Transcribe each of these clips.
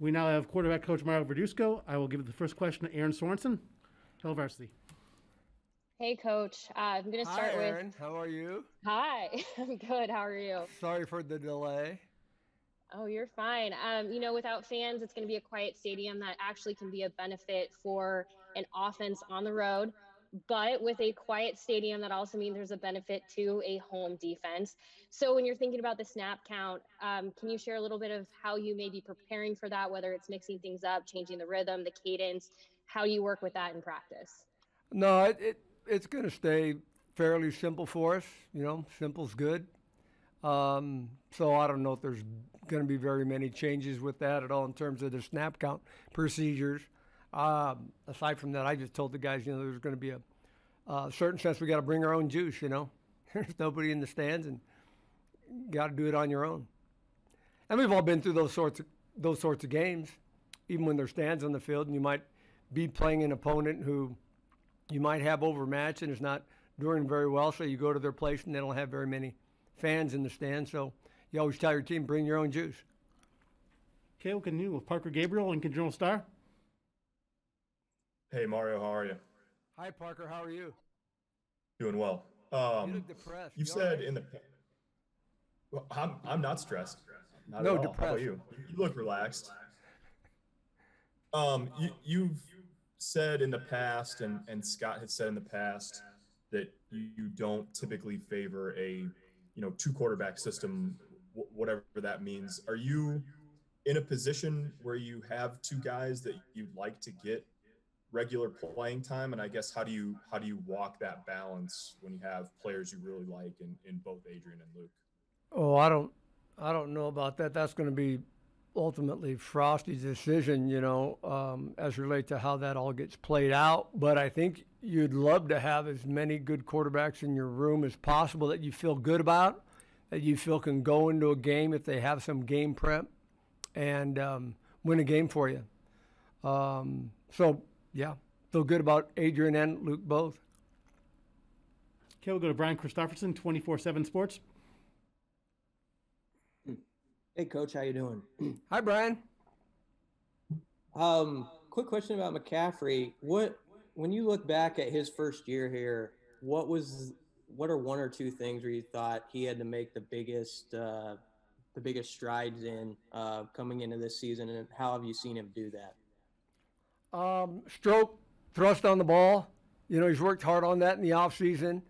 We now have quarterback coach Mario Verduzco. I will give the first question to Erin Sorensen, Hail Varsity. Hey, Coach. Uh, I'm going to start Hi, with. Erin. How are you? Hi. I'm good. How are you? Sorry for the delay. Oh, you're fine. Um, you know, without fans, it's going to be a quiet stadium that actually can be a benefit for an offense on the road. But with a quiet stadium, that also means there's a benefit to a home defense. So when you're thinking about the snap count, um, can you share a little bit of how you may be preparing for that, whether it's mixing things up, changing the rhythm, the cadence, how you work with that in practice? No, it, it it's going to stay fairly simple for us. You know, simple's good. Um, so I don't know if there's going to be very many changes with that at all in terms of the snap count procedures. Um, aside from that, I just told the guys, you know, there's going to be a, certain sense we got to bring our own juice. You know, there's nobody in the stands, and got to do it on your own. And we've all been through those sorts of those sorts of games, even when there's stands on the field, and you might be playing an opponent who you might have overmatched and is not doing very well. So you go to their place, and they don't have very many fans in the stands. So you always tell your team, bring your own juice. Okay, we'll continue with Parker Gabriel, Lincoln Journal Star. Hey Mario, how are you? Hi, Parker. How are you? Doing well. You Um, look depressed. you You said right? in the. Well, I'm I'm not stressed. Not No, at all. How about you? You look relaxed. Um, you you've said in the past, and and Scott had said in the past that you, you don't typically favor a you know two quarterback system, whatever that means. Are you in a position where you have two guys that you'd like to get regular playing time and i guess how do you how do you walk that balance when you have players you really like in, in both adrian and luke Oh, I don't, I don't know about that. That's going to be ultimately Frosty's decision, you know, um, as relate to how that all gets played out. But I think you'd love to have as many good quarterbacks in your room as possible that you feel good about, that you feel can go into a game if they have some game prep and um, win a game for you. Um, so yeah, feel good about Adrian and Luke both. Okay, we'll go to Brian Christopherson, 24 7 Sports. Hey, coach, how you doing? Hi, Brian. Um, quick question about McCaffrey. What, when you look back at his first year here, what was, what are one or two things where you thought he had to make the biggest, uh, the biggest strides in uh, coming into this season, and how have you seen him do that? Um, stroke, thrust on the ball. You know, he's worked hard on that in the offseason,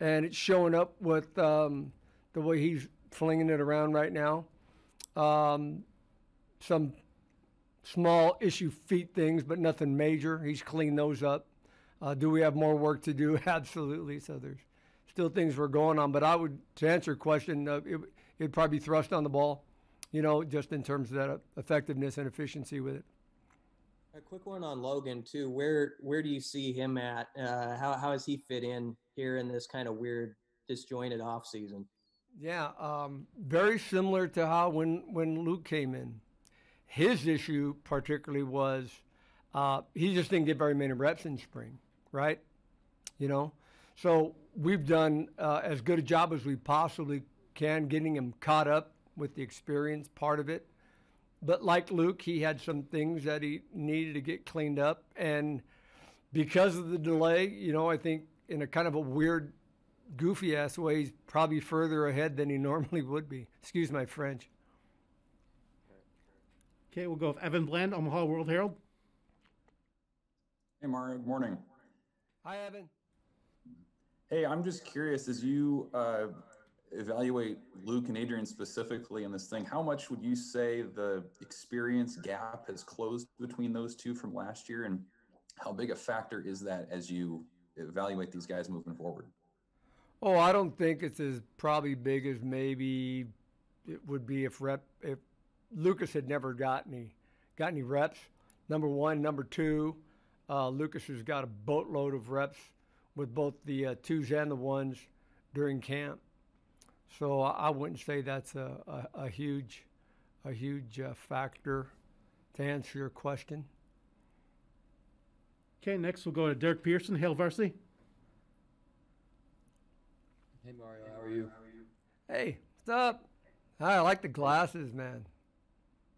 and it's showing up with um, the way he's flinging it around right now. Um, some small issue feet things, but nothing major. He's cleaned those up. Uh, do we have more work to do? Absolutely. So there's still things we're going on. But I would, to answer your question, uh, it, it'd probably be thrust on the ball, you know, just in terms of that effectiveness and efficiency with it. A quick one on Logan too. Where, where do you see him at? Uh, how, how does he fit in here in this kind of weird, disjointed off season? Yeah, um, very similar to how when when Luke came in, his issue particularly was uh, he just didn't get very many reps in spring, right? You know, so we've done uh, as good a job as we possibly can getting him caught up with the experience part of it. But like Luke, he had some things that he needed to get cleaned up, and because of the delay, you know, I think in a kind of a weird goofy ass way, he's probably further ahead than he normally would be. Excuse my French. Okay, we'll go with Evan Bland, Omaha World Herald. Hey, Mario. Good morning. Hi, Evan. Hey, I'm just curious as you uh, evaluate Luke and Adrian specifically in this thing, how much would you say the experience gap has closed between those two from last year? And how big a factor is that as you evaluate these guys moving forward? Oh, I don't think it's as probably big as maybe it would be if rep if Lucas had never got any got any reps. Number one, number two, uh, Lucas has got a boatload of reps with both the uh, twos and the ones during camp. So I I wouldn't say that's a, a, a huge a huge uh, factor to answer your question. Okay, next we'll go to Derek Peterson, Hail Varsity. Hey Mario, how are you? how Hey, what's up? Hi, I like the glasses, man.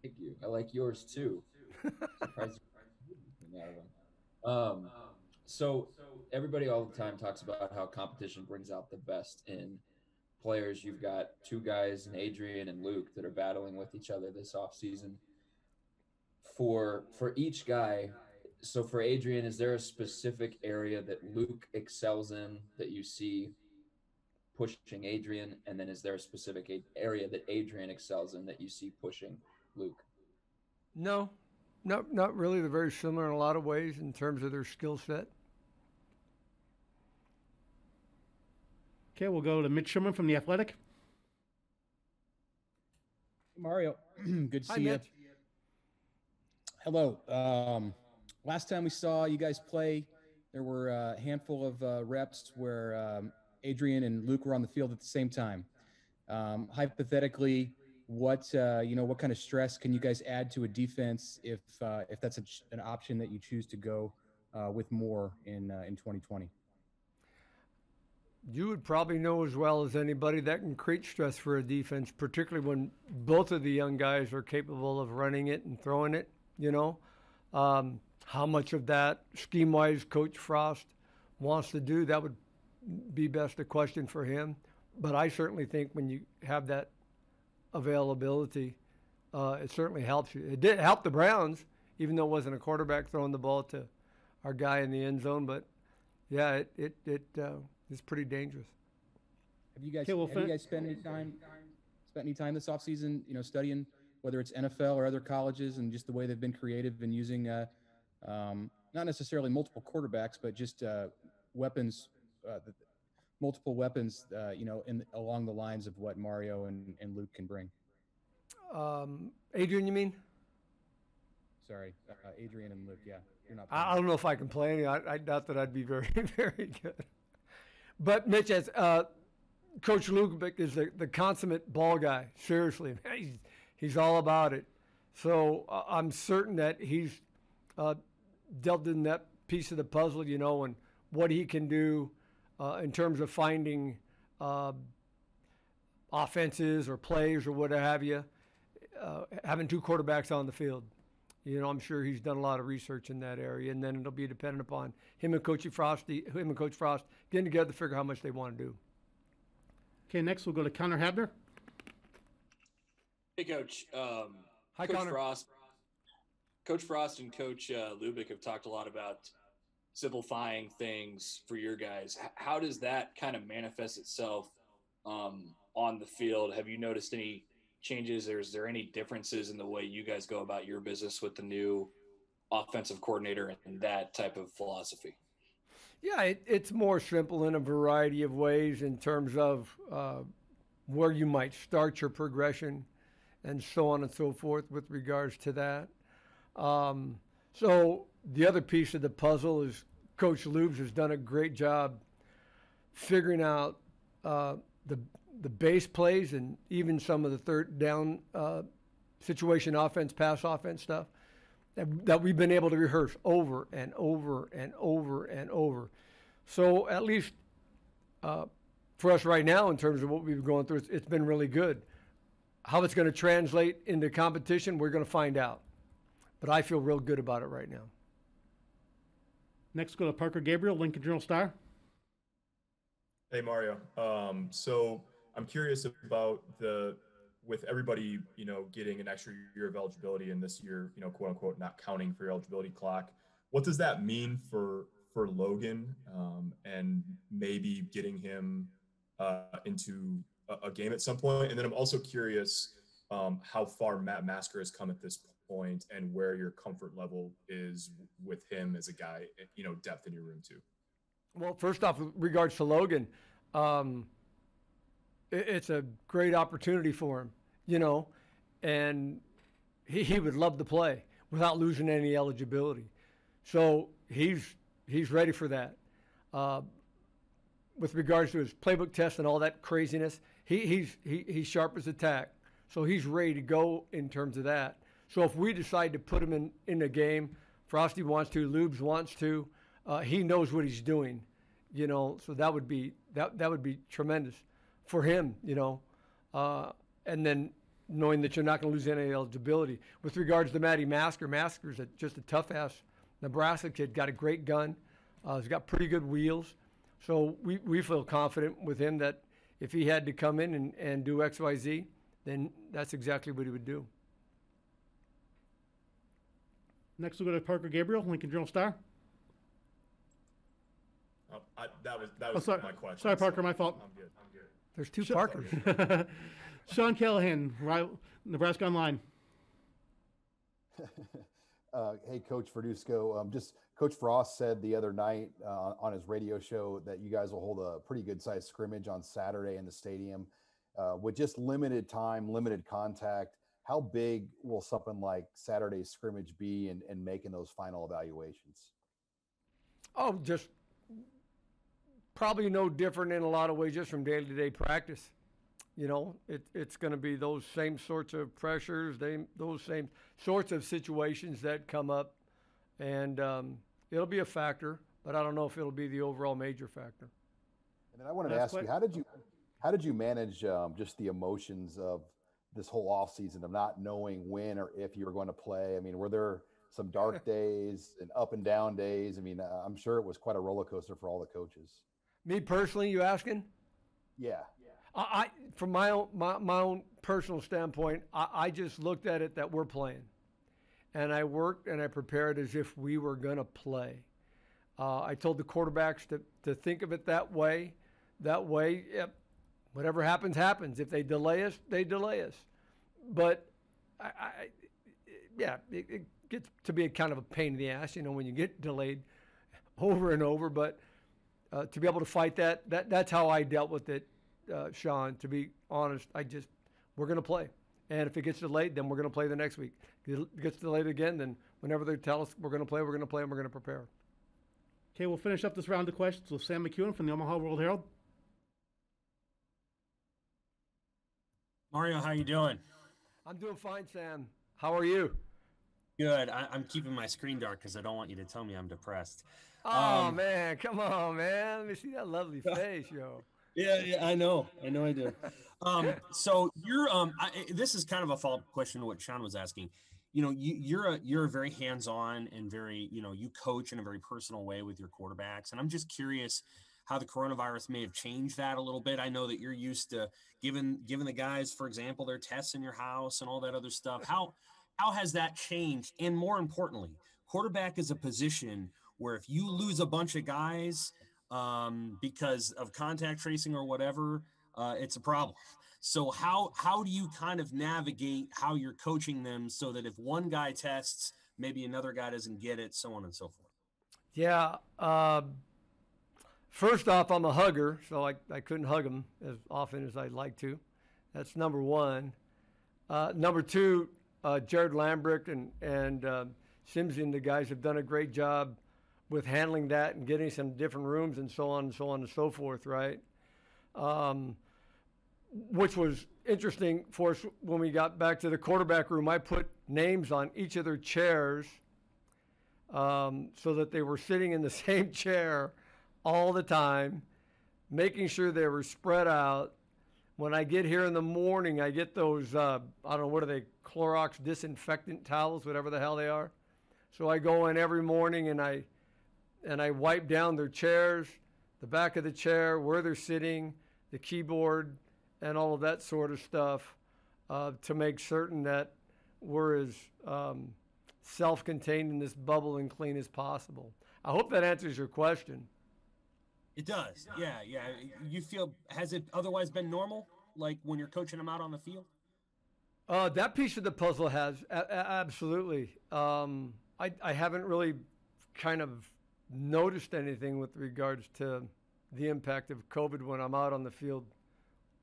Thank you. I like yours too. Surprised you out of them. Um, so everybody all the time talks about how competition brings out the best in players. You've got two guys, in Adrian and Luke, that are battling with each other this offseason. For for each guy, so for Adrian, is there a specific area that Luke excels in that you see pushing Adrian? And then is there a specific area that Adrian excels in that you see pushing Luke? No, not not really. They're very similar in a lot of ways in terms of their skill set. Okay, we'll go to Mitch Sherman from The Athletic. Mario, good to Hi, see you. Hello. Um, last time we saw you guys play, there were a handful of uh, reps where um, Adrian and Luke were on the field at the same time. Um, hypothetically, what uh, you know, what kind of stress can you guys add to a defense if uh, if that's a, an option that you choose to go uh, with more in uh, in 2020? You would probably know as well as anybody that can create stress for a defense, particularly when both of the young guys are capable of running it and throwing it. You know, um, how much of that scheme wise Coach Frost wants to do, that would be best a question for him. But I certainly think when you have that availability, uh, it certainly helps you. It did help the Browns, even though it wasn't a quarterback throwing the ball to our guy in the end zone. But yeah, it it it uh, is pretty dangerous. Have you guys Okay, well, have you guys spent any time spent any time this offseason, you know, studying whether it's NFL or other colleges and just the way they've been creative in using uh, um, not necessarily multiple quarterbacks, but just uh, weapons, uh, the, multiple weapons, uh, you know, in along the lines of what Mario and, and Luke can bring. Um, Adrian, you mean? Sorry, uh, Adrian and Luke. Yeah, you're not. I, I don't know if I can play any. I, I doubt that I'd be very, very good. But Mitch, as uh, Coach Lubick is the, the consummate ball guy. Seriously, he's he's all about it. So uh, I'm certain that he's uh, dealt in that piece of the puzzle, you know, and what he can do uh, in terms of finding uh, offenses or plays or what have you. Uh, having two quarterbacks on the field. You know, I'm sure he's done a lot of research in that area, and then it'll be dependent upon him and Coach Frost, him and Coach Frost getting together to figure out how much they want to do. Okay, next we'll go to Connor Habner. Hey, Coach. Um, Hi, Coach Connor. Frost. Coach Frost and Coach uh, Lubick have talked a lot about simplifying things for your guys. How does that kind of manifest itself um, on the field? Have you noticed any changes, or is there any differences in the way you guys go about your business with the new offensive coordinator and that type of philosophy? Yeah, it, it's more simple in a variety of ways in terms of uh, where you might start your progression and so on and so forth with regards to that. Um, so the other piece of the puzzle is Coach Lubes has done a great job figuring out uh, the the base plays and even some of the third down uh, situation offense, pass offense stuff that, that we've been able to rehearse over and over and over and over. So at least uh, for us right now, in terms of what we've been going through, it's, it's been really good. How it's going to translate into competition, we're going to find out. But I feel real good about it right now. Next, go to Parker Gabriel, Lincoln Journal Star. Hey Mario. Um, so I'm curious about the with everybody, you know, getting an extra year of eligibility and this year, you know, quote unquote, not counting for your eligibility clock. What does that mean for for Logan um, and maybe getting him uh, into a, a game at some point? And then I'm also curious um, how far Matt Masek has come at this point and where your comfort level is with him as a guy, you know, depth in your room too. Well, first off, regards to Logan, um, it's a great opportunity for him, you know, and he, he would love to play without losing any eligibility. So he's he's ready for that. Uh, with regards to his playbook test and all that craziness, he, he's he, he's sharp as a tack. So he's ready to go in terms of that. So if we decide to put him in, in a game, Frosty wants to, Lubes wants to, uh, he knows what he's doing, you know. So that would be that that would be tremendous for him, you know. Uh, and then knowing that you're not going to lose any eligibility. With regards to Matty Masek, Masek's a, just a tough ass Nebraska kid, got a great gun, uh, he's got pretty good wheels. So we, we feel confident with him that if he had to come in and, and do X, Y, Z, then that's exactly what he would do. Next, we'll go to Parker Gabriel, Lincoln Journal Star. Oh, I, that was that Oh, was sorry, my question. sorry, so Parker, my fault. I'm good. I'm good. There's two Sh- Parkers. Sean Callahan, Ri- Nebraska Online. uh, hey, Coach Verduzco. Um, just Coach Frost said the other night uh, on his radio show that you guys will hold a pretty good sized scrimmage on Saturday in the stadium uh, with just limited time, limited contact. How big will something like Saturday's scrimmage be in, in making those final evaluations? Oh, just probably no different in a lot of ways just from day to day practice. You know, it, it's going to be those same sorts of pressures, they, those same sorts of situations that come up, and um, it'll be a factor. But I don't know if it'll be the overall major factor. And then I wanted to Last ask you, how did you how did you manage um, just the emotions of this whole off season of not knowing when or if you were going to play? I mean, were there some dark days and up and down days? I mean, uh, I'm sure it was quite a roller coaster for all the coaches. Me personally, you asking? Yeah. I, I from my own my, my own personal standpoint, I, I just looked at it that we're playing, and I worked and I prepared as if we were going to play. Uh, I told the quarterbacks to to think of it that way. That way, yep, whatever happens, happens. If they delay us, they delay us. But I, I yeah, it, it gets to be a kind of a pain in the ass, you know, when you get delayed over and over. But uh, to be able to fight that, that that's how I dealt with it, uh, Sean. To be honest, I just we're going to play, and if it gets delayed, then we're going to play the next week. If it gets delayed again, then whenever they tell us we're going to play, we're going to play, and we're going to prepare. Okay, we'll finish up this round of questions with Sam McEwen from the Omaha World Herald. Mario, how you doing? I'm doing fine, Sam. How are you? Good. I, I'm keeping my screen dark because I don't want you to tell me I'm depressed. Oh Um, man, come on, man. Let me see that lovely face, yo. Yeah, yeah, I know, I know, I do. Um, so you're um, I, this is kind of a follow-up question to what Sean was asking. You know, you, you're a you're a very hands-on and very you know you coach in a very personal way with your quarterbacks, and I'm just curious how the coronavirus may have changed that a little bit. I know that you're used to giving giving the guys, for example, their tests in your house and all that other stuff. How how has that changed? And more importantly, quarterback is a position where if you lose a bunch of guys um, because of contact tracing or whatever, uh, it's a problem. So how how do you kind of navigate how you're coaching them so that if one guy tests, maybe another guy doesn't get it, so on and so forth. Yeah. Uh, first off, I'm a hugger, so I, I couldn't hug them as often as I'd like to. That's number one. Uh, number two, uh, Jared Lambrick and and uh, Simson, the guys have done a great job with handling that and getting some different rooms and so on and so on and so forth, right? Um, which was interesting for us when we got back to the quarterback room. I put names on each of their chairs um, so that they were sitting in the same chair all the time, making sure they were spread out. When I get here in the morning, I get those, uh, I don't know, what are they, Clorox disinfectant towels, whatever the hell they are. So I go in every morning and I, and I wipe down their chairs, the back of the chair, where they're sitting, the keyboard, and all of that sort of stuff uh, to make certain that we're as um, self contained in this bubble and clean as possible. I hope that answers your question. It does. Yeah, yeah. You feel has it otherwise been normal? Like when you're coaching them out on the field? Uh, that piece of the puzzle has a- absolutely. Um, I, I haven't really kind of noticed anything with regards to the impact of COVID when I'm out on the field,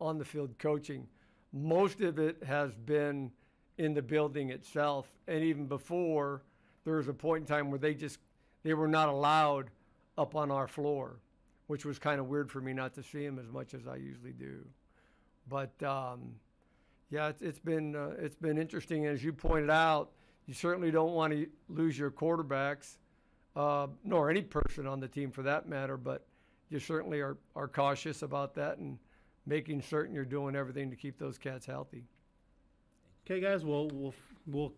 on the field coaching. Most of it has been in the building itself, and even before, there was a point in time where they just they were not allowed up on our floor, which was kind of weird for me not to see him as much as I usually do. But um, yeah, it's, it's been uh, it's been interesting. As you pointed out, you certainly don't want to lose your quarterbacks, uh, nor any person on the team for that matter. But you certainly are, are cautious about that and making certain you're doing everything to keep those cats healthy. Okay, guys, we'll, we'll, we'll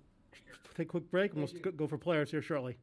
take a quick break and we'll go for players here shortly.